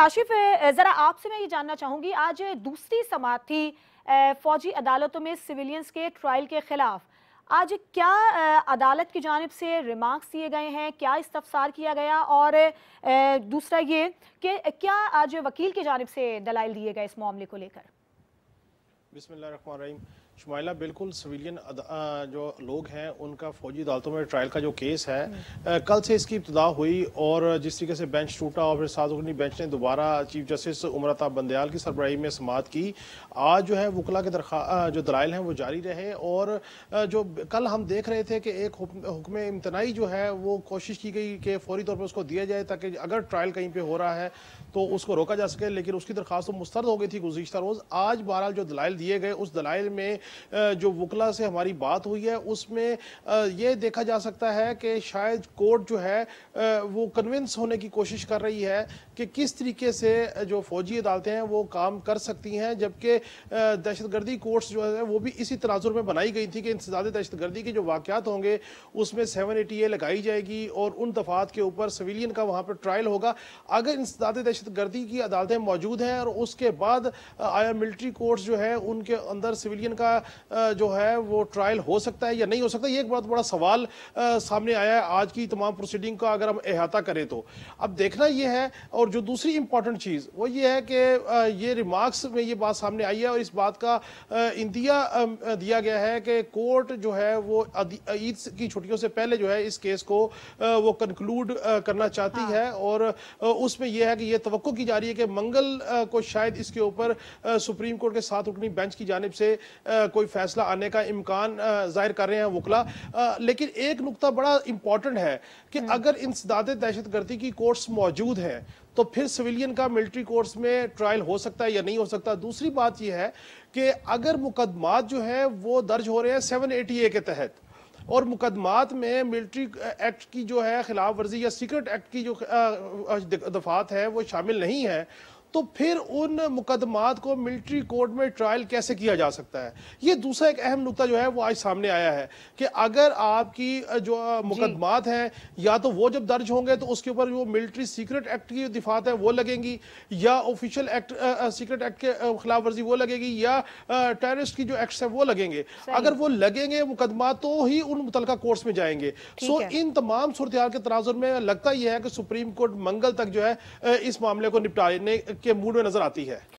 काशिफ जरा आपसे मैं ये जानना चाहूँगी, आज दूसरी समात थी फौजी अदालतों में सिविलियंस के ट्रायल के खिलाफ। आज क्या अदालत की जानब से रिमार्क्स दिए गए हैं? क्या इस्तफसार किया गया? और दूसरा ये कि क्या आज वकील की जानब से दलाइल दिए गए इस मामले को लेकर? बिस्मिल्लाह शुमाइला बिल्कुल सिविलियन जो लोग हैं उनका फौजी अदालतों में ट्रायल का जो केस है कल से इसकी इब्तदा हुई और जिस तरीके से बेंच टूटा और फिर साजुनी बेंच ने दोबारा चीफ जस्टिस उमरता बंदयाल की सरबराही में समात की। आज जो है वकला के दरखा जो दलाइल हैं वो जारी रहे और जो कल हम देख रहे थे कि एक हुक्म इम्तनाई जो है वो कोशिश की गई कि फौरी तौर पर उसको दिया जाए ताकि अगर ट्रायल कहीं पर हो रहा है तो उसको रोका जा सके लेकिन उसकी दरख्वास्त तो मुस्तरद हो गई थी गुजशत रोज़। आज बहरहाल जो दलाइल दिए गए उस दलाइल में जो वकला से हमारी बात हुई है, उसमें ये देखा जा सकता है कि शायद कोर्ट जो है वो कन्विंस होने की कोशिश कर रही है कि किस तरीके से जो फौजी अदालतें हैं, वो काम कर सकती हैं, जबकि दहशतगर्दी कोर्ट्स जो है, वो भी इसी तनाजुर में बनाई गई थी कि इंसदाद दहशतगर्दी के जो वाक़ात होंगे, उसमें सेवन एटी ए लगाई जाएगी और उन दफात के ऊपर सिविलियन का वहाँ पर ट्रायल होगा। अगर इंसदाद दहशतगर्दी की अदालतें मौजूद हैं और उसके बाद आया मिलिट्री कोर्ट्स जो है, उनके अंदर सिविलियन का जो है वो ट्रायल हो सकता है या नहीं हो सकता ये एक बहुत बड़ा सवाल सामने आया है आज की तमाम प्रोसीडिंग का अगर हम अहाता करें तो अब देखना यह है और जो दूसरी इंपॉर्टेंट चीज़ वो ये है कि ये रिमार्क्स में ये बात सामने आई है और इस बात का इंदिया दिया गया है कि कोर्ट जो है वो ईद की छुट्टियों से पहले जो है इस केस को वो कंक्लूड करना चाहती हाँ। है और उसमें यह है कि ये तो की जा रही है कि मंगल को शायद इसके ऊपर सुप्रीम कोर्ट के साथ उठनी बेंच की जानब से कोई फैसला आने का इम्कान ज़ाहिर कर रहे हैं वकला लेकिन एक नुकता बड़ा इंपॉर्टेंट है कि हम्म। अगर इंसदाद दहशत गर्दी की कोर्ट्स मौजूद हैं तो फिर सिविलियन का मिलिट्री कोर्ट्स में ट्रायल हो सकता है या नहीं हो सकता दूसरी बात यह है कि अगर मुकदमात जो है वो दर्ज हो रहे हैं सेवन एटी ए के तहत और मुकदमात में मिलिट्री एक्ट की जो है खिलाफ वर्जी या सीक्रेट एक्ट की जो दफात है वो शामिल नहीं है तो फिर उन मुकदमात को मिलिट्री कोर्ट में ट्रायल कैसे किया जा सकता है? ये दूसरा एक अहम नुकता जो है वो आज सामने आया है कि अगर आपकी जो मुकदमात हैं या तो वो जब दर्ज होंगे तो उसके ऊपर जो मिलिट्री सीक्रेट एक्ट की दिफात है वो लगेंगी या ऑफिशियल एक्ट सीक्रेट एक्ट के खिलाफ वर्जी वो लगेगी या टेररिस्ट की जो एक्ट है वो लगेंगे। अगर वो लगेंगे मुकदमा तो ही उन मुतल कोर्ट्स में जाएँगे। सो इन तमाम सूरत के तनाजुर में लगता यह है कि सुप्रीम कोर्ट मंगल तक जो है इस मामले को निपटाने के मूड में नज़र आती है।